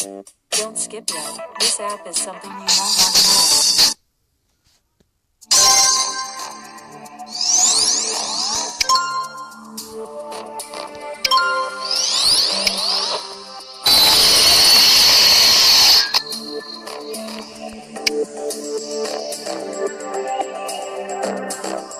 Don't skip that. This app is something you won't want to miss. Thank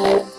Música